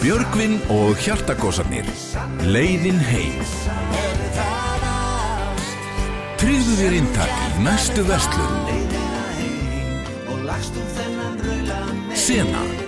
Björgvin og hjartagósarnir Leiðin heim. Tryggðu þér inntak í næstu verslun. Sena.